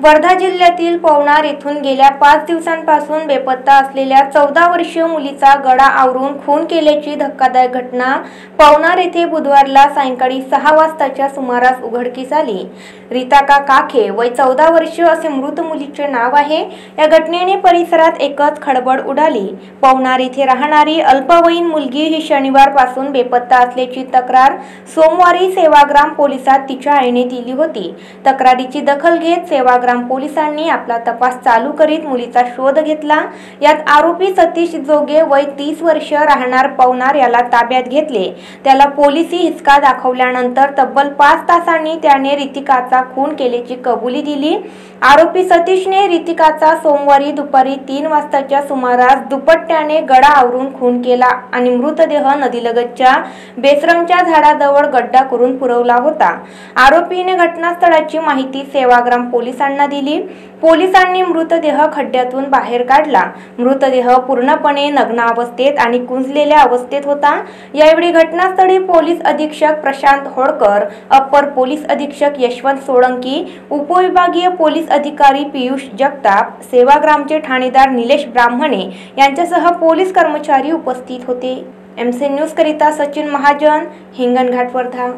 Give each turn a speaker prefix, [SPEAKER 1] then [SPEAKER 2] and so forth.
[SPEAKER 1] वर्धा जिल्ह्यातील पवनार येथून गेल्या पाच दिवसांपासून बेपत्ता असलेल्या चौदा वर्षीय मुलीचा गळा आवरून खून केल्याची धक्कादायक घटना पवनार येथे बुधवारला सायंकाळी सहा वाजताच्या सुमारास उघडकीस आली. रिताका काखे वय चौदा वर्षीय असे मृत मुलीचे नाव आहे. या घटनेने परिसरात एकच खडबड उडाली. पवनार येथे राहणारी अल्पवयीन मुलगी ही शनिवारपासून बेपत्ता असल्याची तक्रार सोमवारी सेवाग्राम पोलिसात तिच्या आईने दिली होती. तक्रारीची दखल घेत सेवाग्राम पोलिसांनी आपला तपास चालू करीत मुलीचा शोध घेतला. यात आरोपी सतीश जोगे वय तीस वर्ष राहणार पवनार याला ताब्यात घेतले. त्याला पोलिसी हिसका दाखवल्यानंतर तब्बल पाच तासांनी त्याने रितिकाचा खून केल्याची कबुली दिली. आरोपी सतीशने रितिकाचा सोमवारी दुपारी तीन वाजताच्या सुमारास दुपट्ट्याने गडा आवरून खून केला आणि मृतदेह नदीलगतच्या बेसरमच्या झाडाजवळ गड्डा करून पुरवला होता. आरोपीने घटनास्थळाची माहिती सेवाग्राम पोलिसांना दिली. पोलिसांनी मृतदेह खड्ड्यातून बाहेर काढला. मृतदेह पूर्णपणे नग्न अवस्थेत आणि कुंजलेल्या अवस्थेत होता. यावेळी घटनास्थळी पोलीस अधीक्षक प्रशांत होळकर अप्पर पोलीस अधीक्षक यशवंत सोळंकी उपविभागीय पोलीस अधिकारी पियुष जगताप सेवाग्रामचे ठाणेदार निलेश ब्राह्मणे यांच्यासह पोलीस कर्मचारी उपस्थित होते. M C news Sachin Mahajan Hinganghat Wardha